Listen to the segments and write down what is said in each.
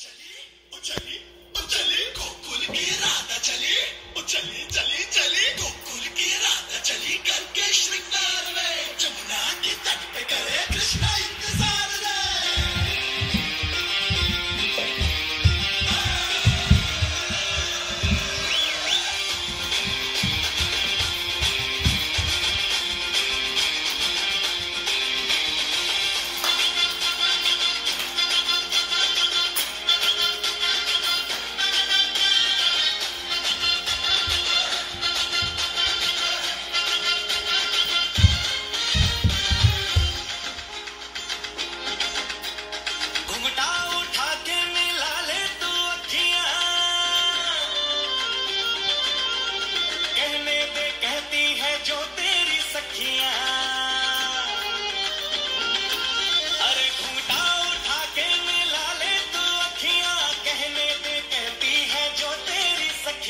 चली चली चली गोकुल की राधा चली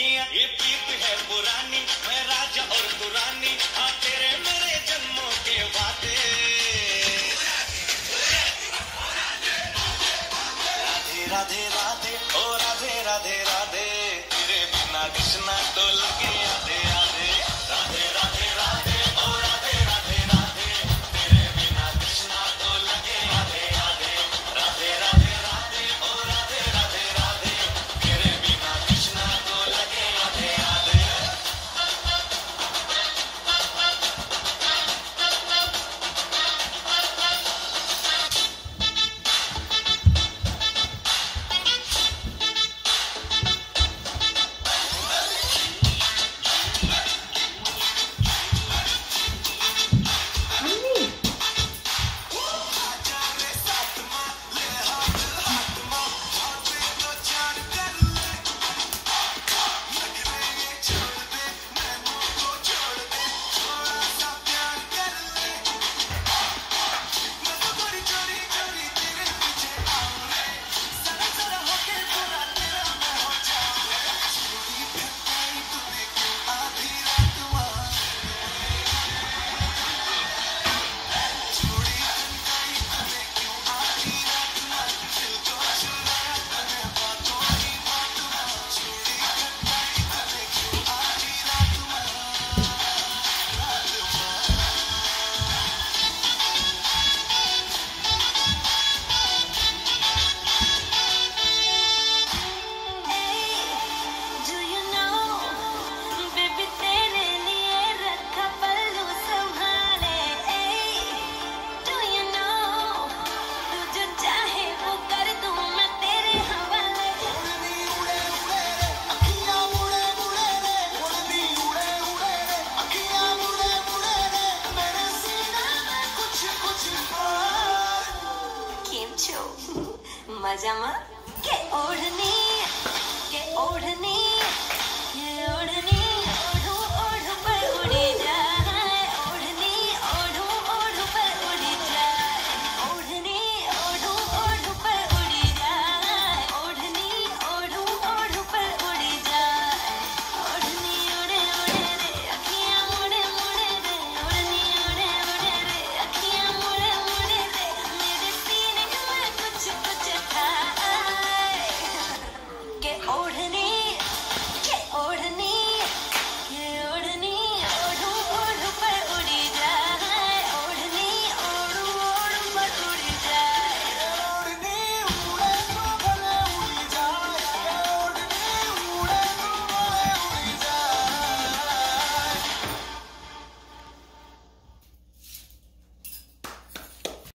सखियाँ ये प्रीत है पुरानी, मैं राजा और दुरानी। हाँ तेरे मेरे जन्मों के वादे। पजामा के ओढ़ने